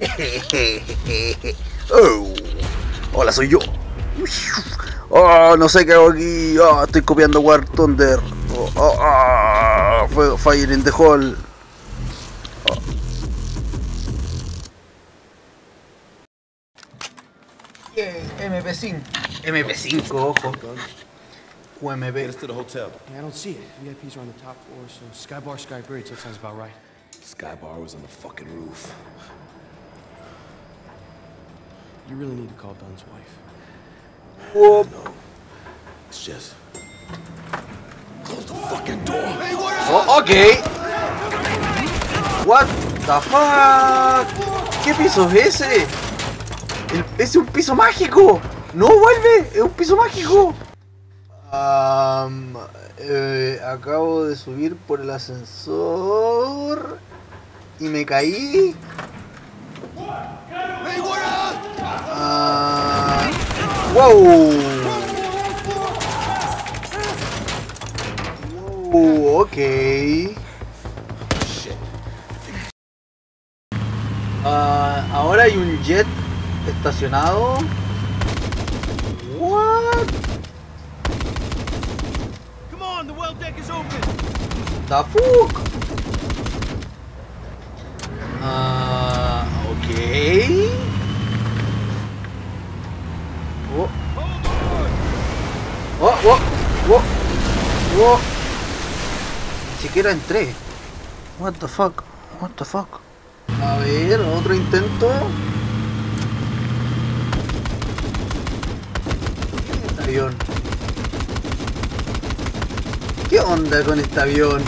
Oh, hola, soy yo. Oh, no sé qué hago aquí. Oh, estoy copiando War Thunder. Oh, oh, oh, fue Fire in the Hall. MP5. MP5, ojo. UMP. Get us to the hotel. Yeah, I don't see it. VIPs are on the top floor, so Sky Bar, Sky Bridge. That sounds about right. Sky Bar was on the fucking roof. You really need to call Dunn's wife. Whoop. No. It's just. Close the fucking door. Hey, what Oh, ok. What the fuck? ¿Qué piso es ese? El- es un piso mágico. No vuelve, es un piso mágico. Am, eh, acabo de subir por el ascensor y me caí. Wow. Wow, ok. Shit. Ah, ahora hay un jet estacionado. What Come on, the well deck is open. the fuck? Ah, ok. Oh. Oh, oh, oh, Ni siquiera entré. What the fuck? What the fuck? A ver, otro intento. Este avión. ¿Qué onda con este avión?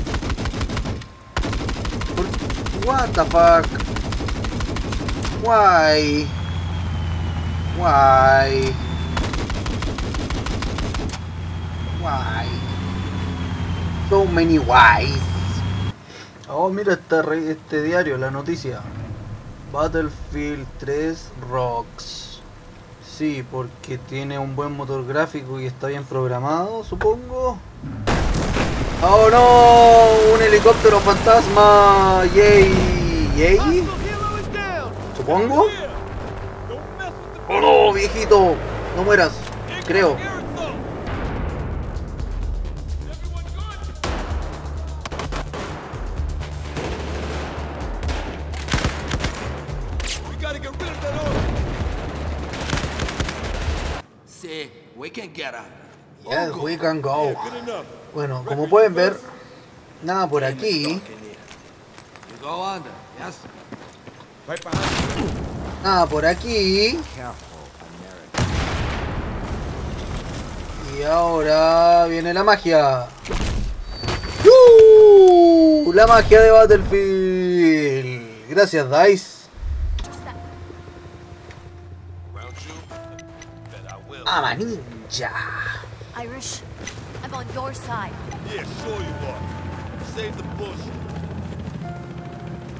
¿Por- What the fuck? Why? Why? Why? So many whys. Oh, mira este, re- este diario, la noticia. Battlefield 3 Rocks. Sí, porque tiene un buen motor gráfico y está bien programado, supongo. ¡Oh no! ¡Un helicóptero fantasma! ¡Yay! ¿Yay? ¿Supongo? Don't mess with the ¡Oh no, viejito! No mueras, creo. Yes, we can go. Bueno, como pueden ver, nada por aquí. Nada por aquí. Y ahora viene la magia. ¡Uh! La magia de Battlefield. Gracias, Dice. Round you? Bet I will. Ama ninja. Irish, I'm on your side. Yeah, sure you are. Save the bullshit.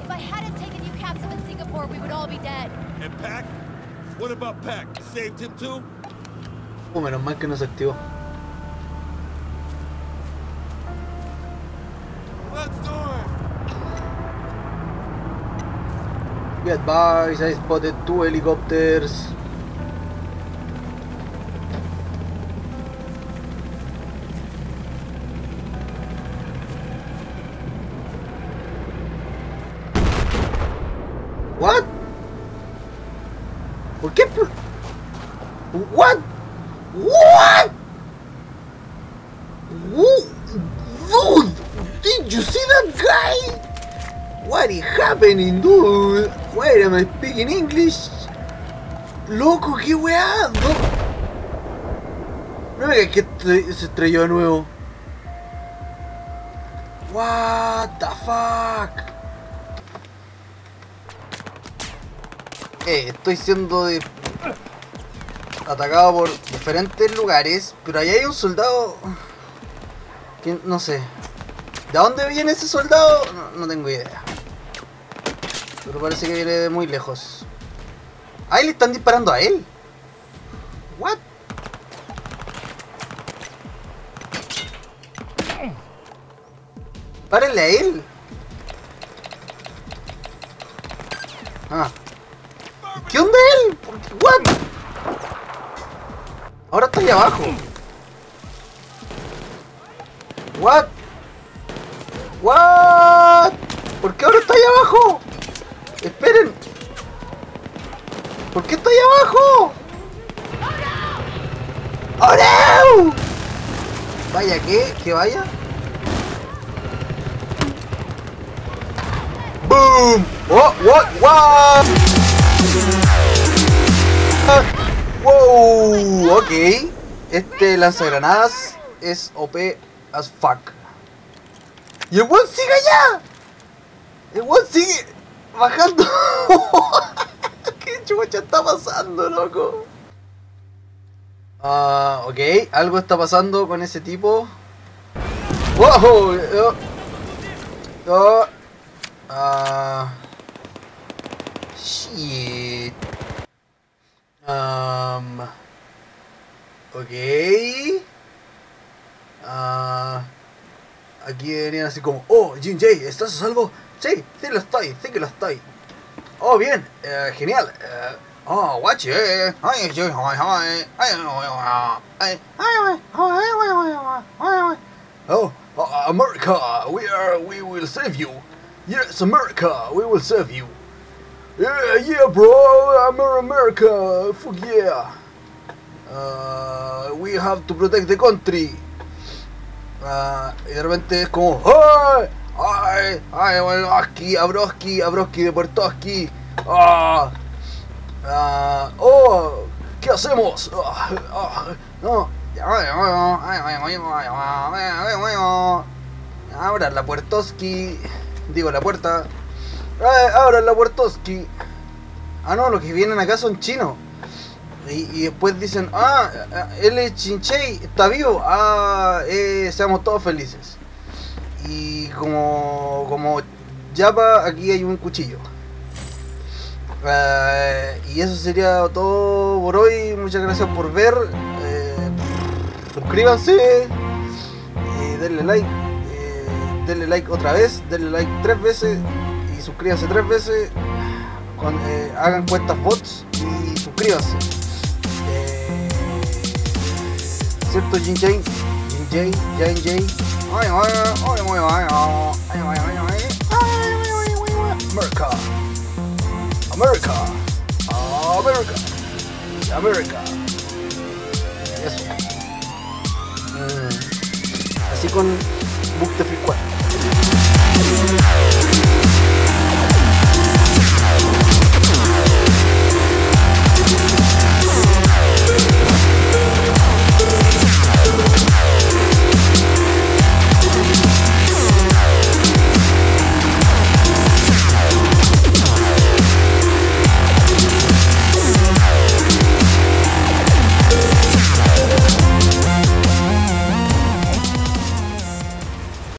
If I hadn't taken you captive in Singapore, we would all be dead. And Pac? What about Pac? You saved him too? Oh, menos mal que no se activó. Let's do it. Be advised, I spotted two helicopters. ¿Por qué? What? What? Dude, did you see that guy? What is happening, dude? Wait, am I speaking English? Loco, qué weá. No, me que se estrelló de nuevo. What the fuck? Eh, estoy siendo de- atacado por diferentes lugares, pero ahí hay un soldado que no sé. ¿De dónde viene ese soldado? No, tengo idea. Pero parece que viene de muy lejos. Ahí le están disparando a él. What? Párenle a él. Ah. ¿Qué onda él? What? Ahora está ahí abajo. What? What? ¿Por qué ahora está ahí abajo? Esperen. ¿Por qué está ahí abajo? ¡Oh no! Vaya, ¿qué? ¿Que vaya? ¡Boom! ¡What? What? What? ¡Wow! Este lanzagranadas es OP as fuck. ¡Y el one sigue allá! ¡El one sigue bajando! ¿Qué chucha está pasando, loco? Ah, ok, algo está pasando con ese tipo. ¡Wow! Oh. Ah. shit. Ok. Uh aquí venían así como, oh, Jin Jay, ¿estás a salvo? Sí, sí lo estoy, sí que lo estoy. Oh, bien, eh, genial. Eh, oh, guachi, ay, ay, ay, ay, ay, ay, Oh, uh, America, we are, we will save you. Yes, America, we will save you. Yeah, yeah, bro, I'm America, fuck yeah. Uh, we have to protect the country. Ah, y de repente es como ¡Ay! ¡Ay! ¡Ay! Abroski, Abroski, Abroski de Puertoski. ¡Ah! Ah, ¡Oh! ¿Qué hacemos? No. Abran la Puertoski. Digo, la puerta. ¡Ay! Abran la Puertoski. Ah, no, los que vienen acá son chinos. Y, después dicen, ah, él es Chinchei, está vivo, ah, eh, seamos todos felices. Y como, como Yapa, aquí hay un cuchillo. Eh, y eso sería todo por hoy, muchas gracias por ver. eh, suscríbanse, eh, denle like, eh, denle like otra vez, denle like tres veces y suscríbanse tres veces. Con- eh, hagan cuentas bots y suscríbanse. ¿Cierto, Jin Jay? Jin Jay, Jin Jay. Ay, ay, ay, ay, ay, ay, ay, ay, ay, ay, ay, ay, ay, America. America. America. America. Eso. Mm. Así con Book the Free Quest.